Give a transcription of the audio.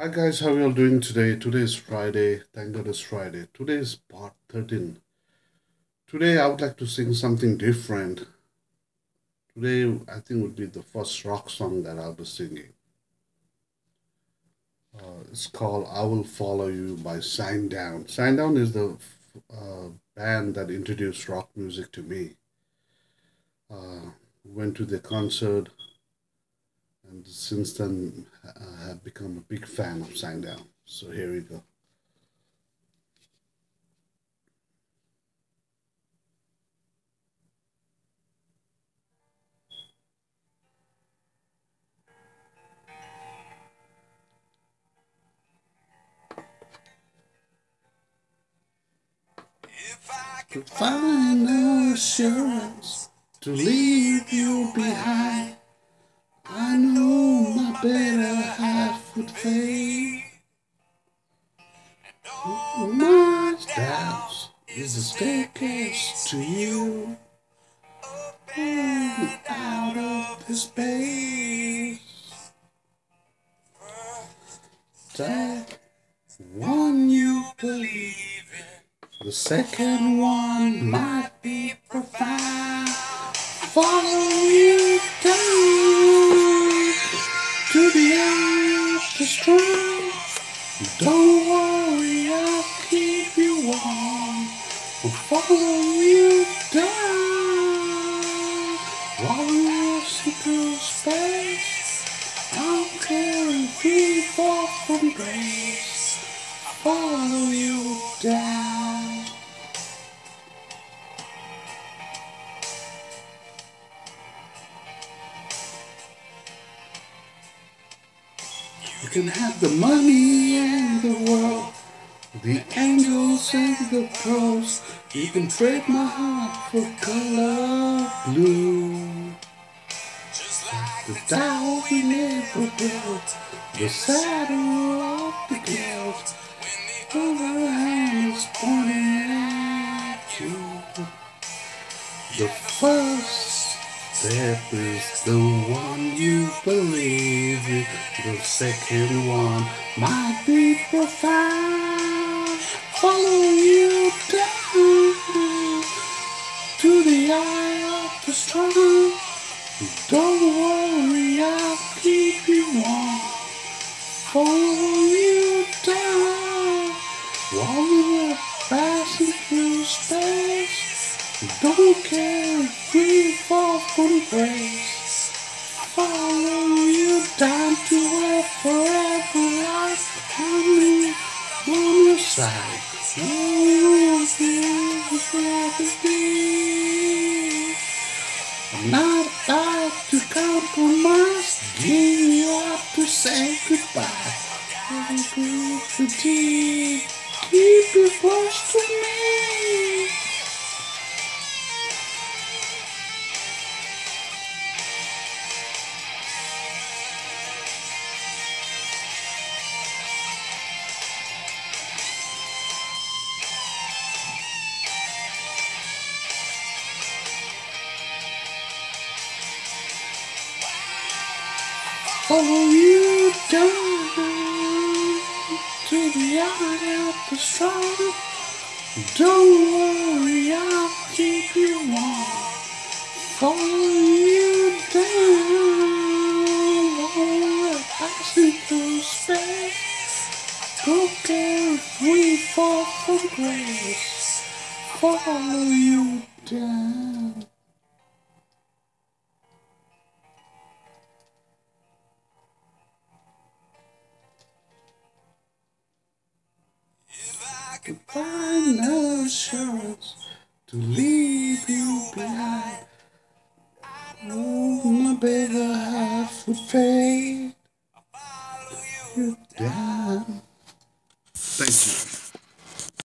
Hi guys, how are you all doing today? Today is Friday. Thank God it's Friday. Today is part 13. Today I would like to sing something different. Today I think would be the first rock song that I'll be singing. Uh, it's called I Will Follow You by Shinedown. Shinedown is the uh, band that introduced rock music to me. Uh, went to the concert and since then I have become a big fan of Shinedown. So here we go. If I could find no assurance to leave you behind I know my better half would fade. My doubts is a staircase to you. Open out of this space. That one you believe in. The second one might be profound. Follow you Don't worry, I'll keep you warm. I'll follow you down while we listen to space. I'm free fall from grace. Follow you down. You can have the money and the world, the angels and the pros. You can trade my heart for color blue. Just like the tower we never built, the saddle of the guilt. When the other hand is pointing at you. The first Step is the one you believe in. The second one might be profound. Follow you down to the eye of the storm. Don't worry, I'll keep you warm. Follow Don't care if we fall from grace. Follow you down to where forever lies coming on your side. Oh, I'm not about to compromise. Give you up to say goodbye. Keep you close to me. Follow you down to the eye of the storm. Don't worry, I'll keep you warm. Follow you down passing through space. If we fall from grace. Follow you down. Find no assurance to leave you behind. Oh, my better half would fade.